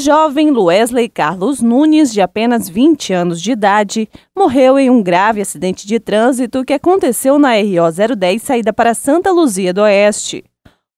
jovem Wesley Carlos Nunes, de apenas 20 anos de idade, morreu em um grave acidente de trânsito que aconteceu na RO 010 saída para Santa Luzia do Oeste.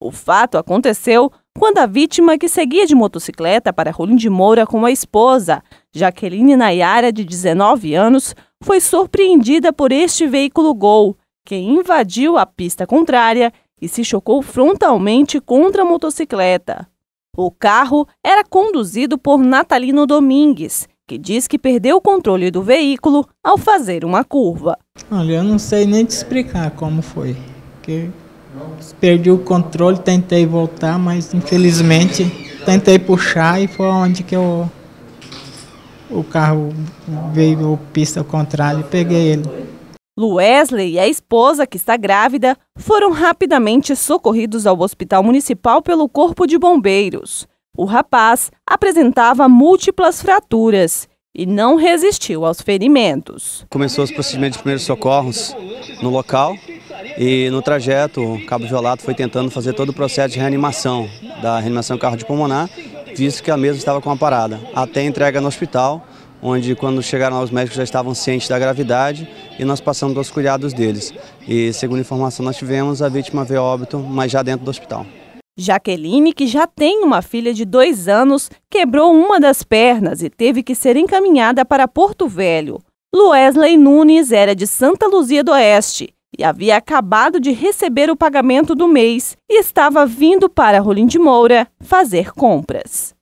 O fato aconteceu quando a vítima, que seguia de motocicleta para Rolim de Moura com a esposa, Jaqueline Nayara, de 19 anos, foi surpreendida por este veículo Gol, que invadiu a pista contrária e se chocou frontalmente contra a motocicleta. O carro era conduzido por Natalino Domingues, que diz que perdeu o controle do veículo ao fazer uma curva. Olha, eu não sei nem te explicar como foi. Porque perdi o controle, tentei voltar, mas infelizmente tentei puxar e foi onde que eu o carro veio pista contrária e peguei ele. Luesley e a esposa, que está grávida, foram rapidamente socorridos ao hospital municipal pelo Corpo de Bombeiros. O rapaz apresentava múltiplas fraturas e não resistiu aos ferimentos. Começou os procedimentos de primeiros socorros no local e no trajeto o cabo Violato foi tentando fazer todo o processo de reanimação da reanimação carro de pulmonar, visto que a mesma estava com a parada, até entrega no hospital onde quando chegaram lá os médicos já estavam cientes da gravidade e nós passamos aos cuidados deles. E segundo informação nós tivemos, a vítima veio óbito, mas já dentro do hospital. Jaqueline, que já tem uma filha de dois anos, quebrou uma das pernas e teve que ser encaminhada para Porto Velho. Luesley Nunes era de Santa Luzia do Oeste e havia acabado de receber o pagamento do mês e estava vindo para Rolim de Moura fazer compras.